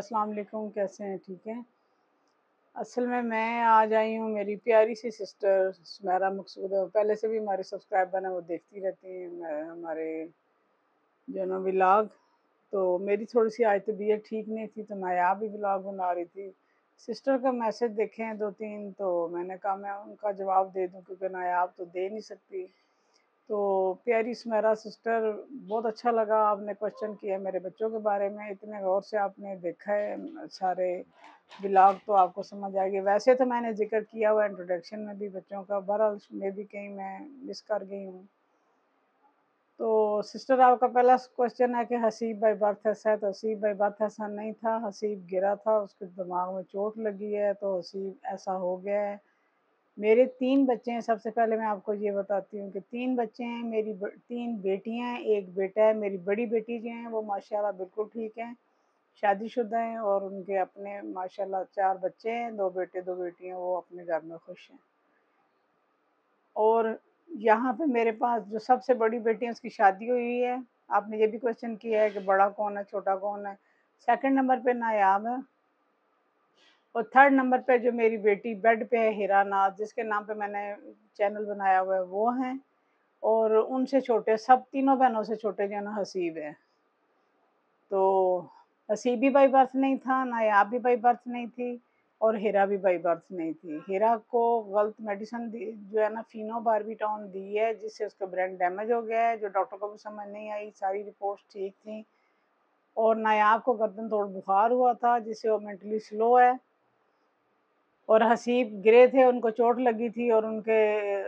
السلام علیکم، کیسے ہیں؟ ٹھیک ہیں؟ اصل میں میں آج آئی ہوں میری پیاری سی سسٹر سمیرا مقصود۔ ہے پہلے سے بھی ہمارے سبسکرائبر ہیں، وہ دیکھتی رہتی ہیں ہمارے جو نا ولاگ۔ تو میری تھوڑی سی آج طبیعت ٹھیک نہیں تھی، تو نایاب بھی ولاگ بنا رہی تھی۔ سسٹر کا میسج دیکھیں دو تین، تو میں نے کہا میں ان کا جواب دے دوں، کیونکہ نایاب تو دے نہیں سکتی۔ تو پیاری سمیرا سسٹر، بہت اچھا لگا آپ نے کوشچن کیا میرے بچوں کے بارے میں۔ اتنے غور سے آپ نے دیکھا ہے سارے بلاگ تو آپ کو سمجھ آئے گی۔ ویسے تو میں نے ذکر کیا ہوا انٹروڈکشن میں بھی بچوں کا، بہرحال میں بھی کہیں میں مس کر گئی ہوں۔ تو سسٹر آپ کا پہلا کوشچن ہے کہ حسیب بائی برتھ ایسا ہے تو حسیب بائی برتھ ایسا نہیں تھا، حسیب گرا تھا، اس کے دماغ میں چوٹ لگی ہے تو حسیب ایسا ہو گیا ہے۔ میرے تین بچے ہیں، سب سے پہلے میں آپ کو یہ بتاتی ہوں کہ تین بچے ہیں، میری تین بیٹیاں ہیں، ایک بیٹا ہے، میری بڑی بیٹی جو ہیں، وہ ماشاءاللہ بالکل ٹھیک ہیں، شادی شدہ ہیں اور ان کے اپنے ماشاءاللہ چار بچے ہیں، دو بیٹے، دو بیٹیاں، وہ اپنے گھر میں خوش ہیں۔ اور یہاں پہ میرے پاس جو سب سے بڑی بیٹی ہے اس کی شادی ہوئی ہے۔ آپ نے یہ بھی کوشچن کیا ہے کہ بڑا کون ہے، چھوٹا کون ہے۔ سیکنڈ نمبر پہ نایاب ہے۔ اور تھرڈ نمبر پہ جو میری بیٹی بیڈ پہ ہے، ہیرا ناز جس کے نام پہ میں نے چینل بنایا ہوا ہے، وہ ہیں۔ اور ان سے چھوٹے، سب تینوں بہنوں سے چھوٹے جو ہے نا، حسیب ہیں۔ تو حسیب بھی بائی برتھ نہیں تھا نایاب بھی بائی برتھ نہیں تھی اور ہیرا بھی بائی برتھ نہیں تھی۔ ہیرا کو غلط میڈیسن جو ہے نا، فینو باربی ٹاؤن دی ہے، جس سے اس کا برین ڈیمیج ہو گیا ہے۔ جو ڈاکٹر کو بھی سمجھ نہیں آئی، ساری رپورٹس ٹھیک تھیں۔ اور نایاب کو گردن توڑ، بخار ہوا تھا، جس سے وہ مینٹلی سلو ہے۔ اور حسیب گرے تھے، ان کو چوٹ لگی تھی اور ان کے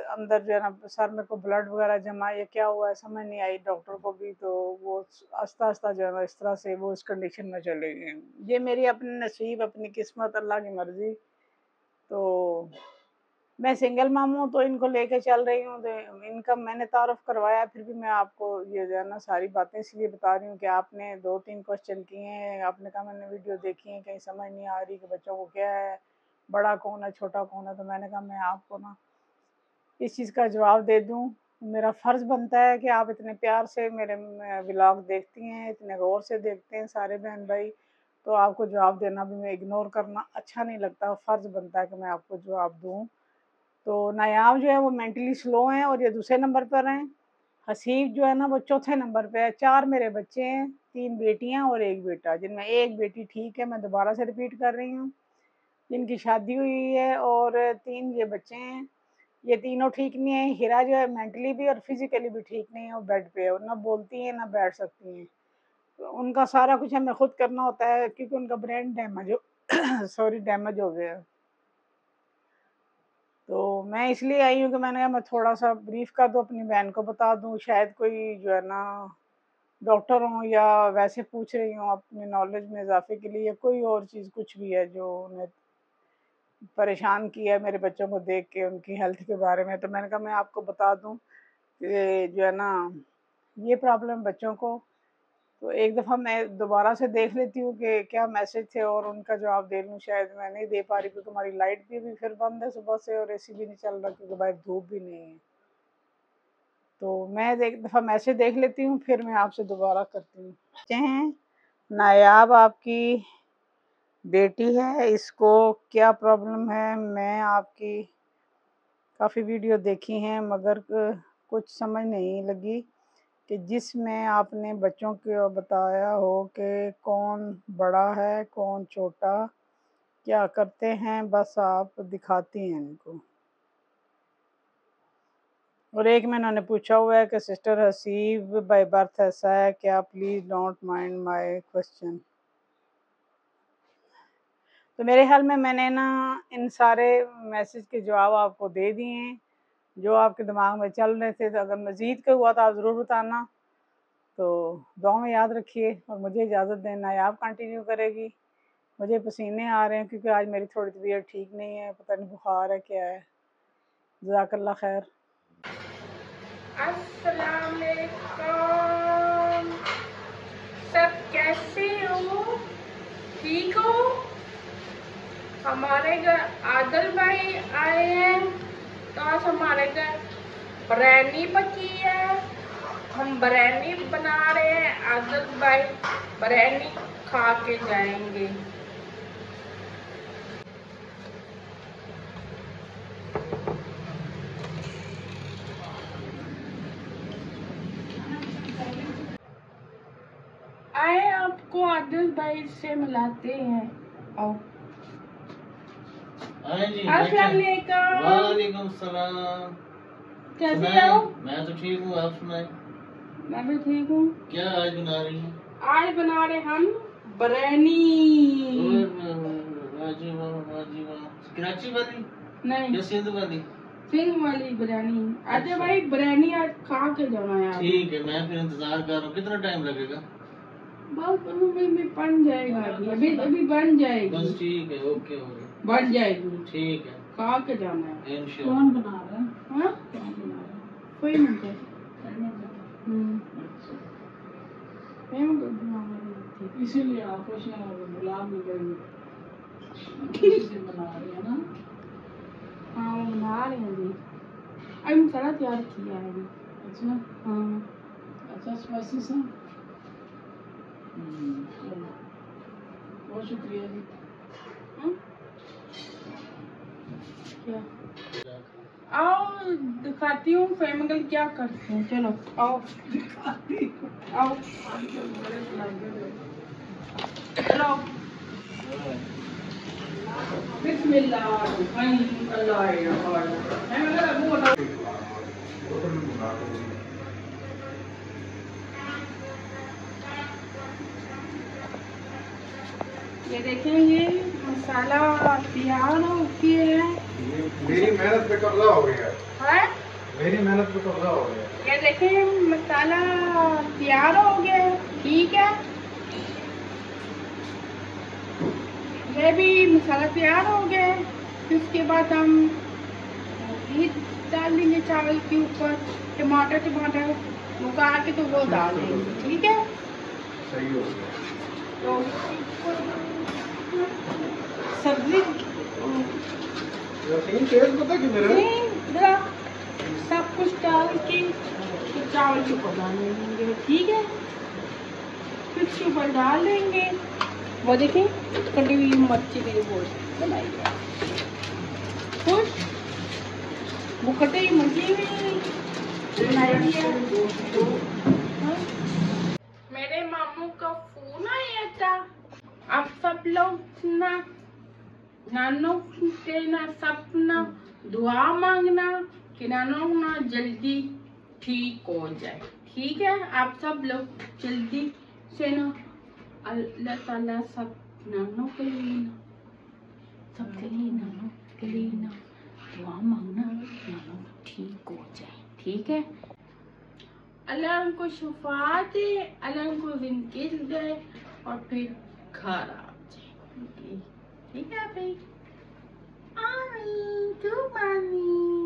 اندر جو ہے نا سر میں کو بلڈ وغیرہ جمع، یہ کیا ہوا ہے سمجھ نہیں آئی ڈاکٹر کو بھی، تو وہ آہستہ آہستہ جو ہے نا اس طرح سے وہ اس کنڈیشن میں چلے گئے۔ یہ میری اپنی نصیب، اپنی قسمت، اللہ کی مرضی۔ تو میں سنگل مام ہوں تو ان کو لے کے چل رہی ہوں، تو ان کا میں نے تعارف کروایا، پھر بھی میں آپ کو یہ جو ہے نا ساری باتیں اس لیے بتا رہی ہوں کہ آپ نے دو تین کوشچن کیے ہیں، آپ نے کہا میں نے ویڈیو دیکھی ہیں، کہیں سمجھ نہیں آ رہی کہ بچوں کو کیا ہے۔ بڑا کون ہے، چھوٹا کون ہے؟ تو میں نے کہا میں آپ کو نا اس چیز کا جواب دے دوں۔ میرا فرض بنتا ہے کہ آپ اتنے پیار سے میرے ولاگ دیکھتی ہیں، اتنے غور سے دیکھتے ہیں سارے بہن بھائی۔ تو آپ کو جواب دینا بھی میں اگنور کرنا اچھا نہیں لگتا، فرض بنتا ہے کہ میں آپ کو جواب دوں۔ تو نایاب جو ہے وہ مینٹلی سلو ہیں اور یہ دوسرے نمبر پر ہیں۔ حسیب جو ہے نا وہ چوتھے نمبر پہ ہے۔ چار میرے بچے ہیں، تین بیٹیاں اور ایک بیٹا، جن میں ایک بیٹی ٹھیک ہے، میں دوبارہ سے ریپیٹ کر رہی ہوں۔ جن کی شادی ہوئی ہے اور تین یہ بچے ہیں، یہ تینوں ٹھیک نہیں ہیں ہیرا جو ہے مینٹلی بھی اور فزیکلی بھی ٹھیک نہیں ہے، وہ بیڈ پہ ہے نہ بولتی ہیں نہ بیٹھ سکتی ہیں۔ ان کا سارا کچھ ہمیں خود کرنا ہوتا ہے کیونکہ ان کا برین ڈیمیج ہو سوری ڈیمیج ہو گیا۔ تو میں اس لیے آئی ہوں کہ میں نے میں تھوڑا سا بریف کر دوں، اپنی بہن کو بتا دوں۔ شاید کوئی جو ہے نا ڈاکٹر ہوں یا ویسے پوچھ رہی ہوں اپنی نالج میں اضافے کے لیے کوئی اور چیز کچھ بھی ہے جو انہیں پریشان کیا میرے بچوں کو دیکھ کے، ان کی ہیلتھ کے بارے میں۔ تو میں نے کہا، میں آپ کو بتا دوں کہ جو ہے نا، یہ پرابلم بچوں کو۔ تو ایک دفعہ میں دوبارہ سے دیکھ لیتی ہوں کہ کیا میسج تھے اور ان کا جواب دے لوں۔ شاید میں نہیں دے پا رہی کیونکہ ہماری لائٹ بھی بھی پھر بند ہے صبح سے اور اے سی بھی نہیں چل رہا کیونکہ باہر دھوپ بھی نہیں ہے۔ تو میں ایک دفعہ میسج دیکھ لیتی ہوں، پھر میں آپ سے دوبارہ کرتی ہوں۔ ہیں، نایاب آپ کی بیٹی ہے، اس کو کیا پرابلم ہے؟ میں آپ کی کافی ویڈیو دیکھی ہیں، مگر کچھ سمجھ نہیں لگی کہ جس میں آپ نے بچوں کو بتایا ہو کہ کون بڑا ہے، کون چھوٹا، کیا کرتے ہیں؟ بس آپ دکھاتی ہیں ان کو۔ اور ایک میں انہوں نے پوچھا ہوا ہے کہ سسٹر حسیب بائی برتھ ایسا ہے، کیا please don't mind my question تو میرے خیال میں میں نے نا ان سارے میسج کے جواب آپ کو دے دیے ہیں، جو آپ کے دماغ میں چل رہے تھے۔ تو اگر مزید کا ہوا تو آپ ضرور بتانا۔ تو دعاؤں میں یاد رکھیے اور مجھے اجازت دینا آپ کنٹینیو کرے گی۔ مجھے پسینے آ رہے ہیں کیونکہ آج میری تھوڑی طبیعت ٹھیک نہیں ہے، پتہ نہیں بخار ہے کیا ہے۔ جزاک اللہ خیر۔ السلام علیکم۔ سب کیسے ہو؟ ٹھیک ہو؟ ہمارے گھر عادل بھائی آئے ہیں۔ تو آج ہمارے گھر بریانی پکی ہے۔ ہم بریانی بنا رہے ہیں۔ عادل بھائی بریانی کھا کے جائیں گے۔ آئے آپ کو عادل بھائی سے ملاتے ہیں اور ہاں جی، وعلیکم۔ السلام۔ کیسی ہو؟ میں تو ٹھیک ہوں آپ سنائیں؟ میں بھی ٹھیک ہوں۔ کیا آج بنا رہی ہیں؟ آج بنا رہے ہم برینی کراچی والی؟ نہیں۔ سندھ والی؟ سندھ والی بریانی۔ اجے اچھا۔ بھائی بریانی آج کھا کے جانا ہے۔ ٹھیک ہے میں پھر انتظار کر رہا ہوں۔ کتنا ٹائم لگے گا؟ بس بن جائے گا ابھی۔ بن جائے گا ٹھیک ہے اوکے ہو بڑھ جائے گی۔ ٹھیک ہے۔ کھا کے جانا ہے۔ کون بنا رہا ہے؟ ہاں؟ کوئی نہیں کرتا۔ اچھا۔ اسی لیے آپ خوش ہیں گلاب بنا رہے ہیں نا۔ ہاں بنا رہے ہیں جی۔ ابھی مسالہ تیار کیا ہے۔ جی اچھا۔ ہاں۔ اچھا اسپائسی سے بہت شکریہ جی۔ کیا۔ آؤ، دکھاتی ہوں فیمگل کیا کرتے ہیں۔ چلو، آؤ۔ بسم اللہ یہ دیکھیں یہ مسالہ تیار ہو کے ہے میری محنت پہ قبضہ ہو گیا۔ ہاں؟ میری محنت پہ قبضہ ہو گیا۔ یہ دیکھیں مسالہ تیار ہو گیا۔ ٹھیک ہے۔ یہ بھی مسالہ تیار ہو گیا۔ پھر اس کے بعد ہم ڈال دیں گے چاول کے اوپر۔ ٹماٹر ٹماٹر مکا کے تو وہ ڈال دیں گے۔ ٹھیک ہے؟ صحیح ہو گیا۔ تو سبزی سب کچھ ڈال کے چاول کے اوپر ڈال دیں گے۔ ٹھیک ہے؟ پھر کے اوپر ڈال دیں گے۔ وہ دیکھیں، کٹی ہوئی مرچی میری گوشت بنائی ہے۔ خوش وہ کٹی ہوئی مرچی بھی بنائی ہے۔ ہاں۔ میرے ماموں کا فون آیا تھا۔ آپ سب لوگ نا نانوں ٹینا سپنا دعا مانگنا کہ نانوں نا جلدی ٹھیک ہو جائے ٹھیک ہے آپ سب لوگ جلدی سے نا اللہ تعالیٰ سب نانوں کے لیے نا سب کے لیے نانوں کے لیے نا دعا مانگنا نانوں ٹھیک ہو جائے ٹھیک ہے اللہ ہم کو شفا دے اللہ ہم کو زندگی دے اور پھر گھر آ Be happy. Mommy, do money.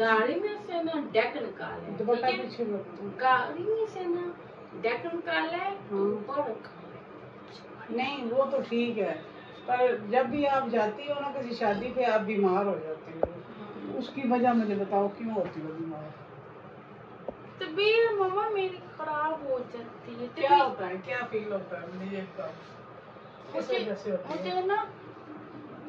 گاڑی میں سے نا ڈیک نکالے گاڑی میں سے نا ڈیک نکالے اوپر نہیں وہ تو ٹھیک ہے پر جب بھی آپ جاتی ہو نا کسی شادی پہ آپ بیمار ہو جاتے ہو۔ اس کی وجہ مجھے بتاؤ کیوں ہوتی ہو بیمار طبیعت ماما میری خراب ہو جاتی ہے کیا ہوتا ہے؟ کیا فیل ہوتا ہے؟ مجھے یہ بتاؤ مجھے نا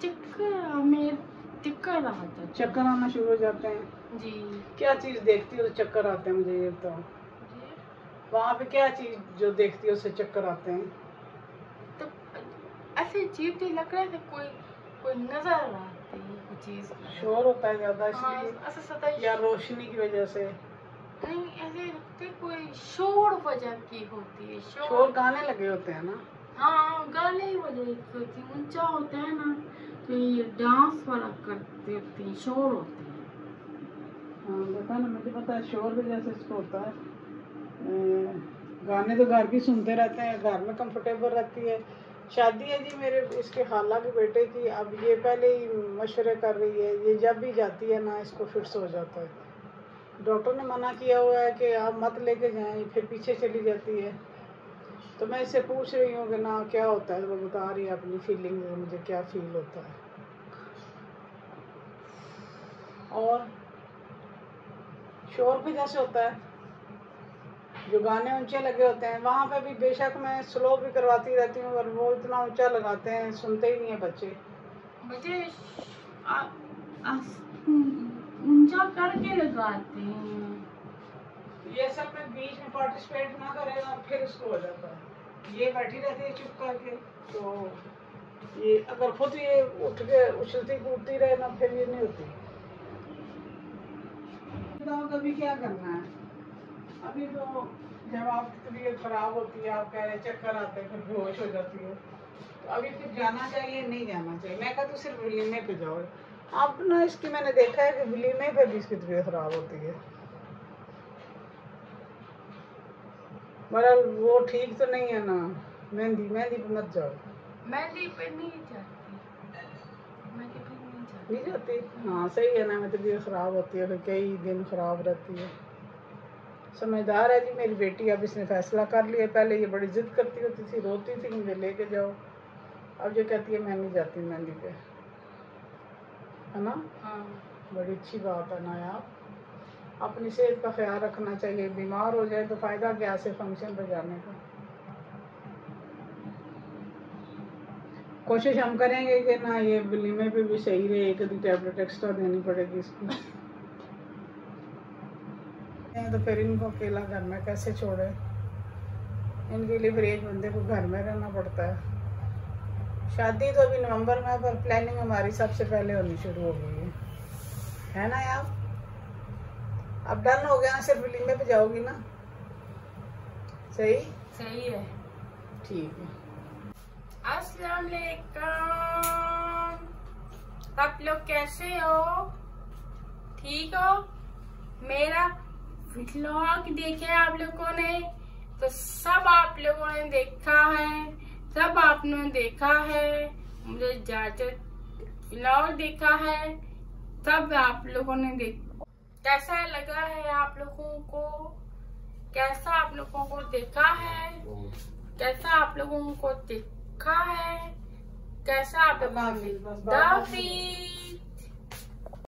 چکر میرے چکر رہا تھا۔ چکر آنا شروع ہو جاتے ہیں۔ جی۔ کیا چیز دیکھتی ہو تو چکر آتے ہیں مجھے یہ بتاؤ۔ جی۔ وہاں پہ کیا چیز جو دیکھتی ہو اسے چکر آتے ہیں؟ تو ایسے عجیب نہیں لگ رہا ہے کوئی کوئی نظر آ رہا ہے چیز۔ شور ہوتا ہے زیادہ اس ہاں، لیے۔ یا روشنی کی وجہ سے۔ نہیں ایسے لگتے کوئی شور وجہ کی ہوتی ہے شور۔ گانے لگے ہوتے ہیں نا؟ ہاں گانے ہی وجہ کی ہوتی اونچا ہوتا ہے نا۔ کہ یہ ڈانس والا کرتے شور ہوتے ہیں ہاں بتا نا مجھے پتا ہے شور بھی جیسے اس کو ہوتا ہے گانے تو گھر بھی سنتے رہتے ہیں گھر میں کمفرٹیبل رہتی ہے شادی ہے جی میرے اس کے خالہ کے بیٹے کی اب یہ پہلے ہی مشورے کر رہی ہے یہ جب بھی جاتی ہے نا اس کو فٹس ہو جاتا ہے ڈاکٹر نے منع کیا ہوا ہے کہ آپ مت لے کے جائیں پھر پیچھے چلی جاتی ہے تو میں اس سے پوچھ رہی ہوں کہ نا کیا ہوتا ہے؟ وہ بتا رہی ہے اپنی فیلنگ مجھے کیا فیل ہوتا ہے۔ اور شور بھی جیسے ہوتا ہے۔ جو گانے اونچے لگے ہوتے ہیں وہاں پہ بھی بے شک میں سلو بھی کرواتی رہتی ہوں اور وہ اتنا اونچا لگاتے ہیں سنتے ہی نہیں ہیں بچے۔ مجھے اونچا کر کے لگاتے ہیں۔ یہ سب میں بیچ میں پارٹیسپیٹ نہ کرے گا پھر اس کو ہو جاتا ہے۔ یہ بیٹھی رہتی ہے چپ کر کے، تو یہ اگر خود یہ اٹھ کے اچھلتی کودتی رہے نا، پھر یہ نہیں ہوتی۔ بتاؤ کبھی کیا کرنا ہے؟ ابھی تو جب آپ کی طبیعت خراب ہوتی ہے، آپ کہہ رہے چکر آتے ہیں، پھر بے ہوش ہو جاتی ہے تو ابھی پھر جانا چاہیے، نہیں جانا چاہیے۔ میں کہتی ہوں صرف ولیمے پہ جاؤ۔ اب نا، اس کی میں نے دیکھا ہے کہ ولیمے پہ بھی اس کی طبیعت خراب ہوتی ہے۔ بہرحال وہ ٹھیک تو نہیں ہے نا۔ مہندی مہندی پہ مت جاؤ۔ مہندی پہ نہیں جاتی۔ نہیں جاتی۔ ہاں صحیح ہے نا میں طبیعت خراب ہوتی ہے پھر کئی دن خراب رہتی ہے۔ سمجھدار ہے جی میری بیٹی اب اس نے فیصلہ کر لیا پہلے یہ بڑی ضد کرتی ہوتی تھی روتی تھی مجھے لے کے جاؤ۔ اب یہ کہتی ہے میں نہیں جاتی مہندی پہ۔ ہے نا؟ ہاں۔ بڑی اچھی بات ہے نا آپ اپنی صحت کا خیال رکھنا چاہیے۔ بیمار ہو جائے تو فائدہ کیا سے فنکشن پہ جانے کا؟ کوشش ہم کریں گے کہ نا یہ بلیمے پہ بھی صحیح رہے، ایک دن ٹیبلٹ ایکسٹرا دینی پڑے گی اس کی۔ تو پھر ان کو اکیلا گھر میں کیسے چھوڑے؟ ان کے لیے پھر ایک بندے کو گھر میں رہنا پڑتا ہے۔ شادی تو ابھی نومبر میں پر پلاننگ ہماری سب سے پہلے ہونی شروع ہو گئی ہے۔ ہے نا آپ اب ڈن ہو گیا نا صرف ولیمے پہ جاؤ گی نا صحیح صحیح ہے ٹھیک ہے السلام علیکم آپ لوگ کیسے ہو ٹھیک ہو میرا ولاگ دیکھے آپ لوگوں نے تو سب آپ لوگوں نے دیکھا ہے سب آپ نے دیکھا ہے مجھے اجازت ولاگ دیکھا ہے سب آپ لوگوں نے دیکھا کیسا لگا ہے آپ لوگوں کو کیسا آپ لوگوں کو دیکھا ہے کیسا آپ لوگوں کو دیکھا ہے کیسا آپ لوگوں نے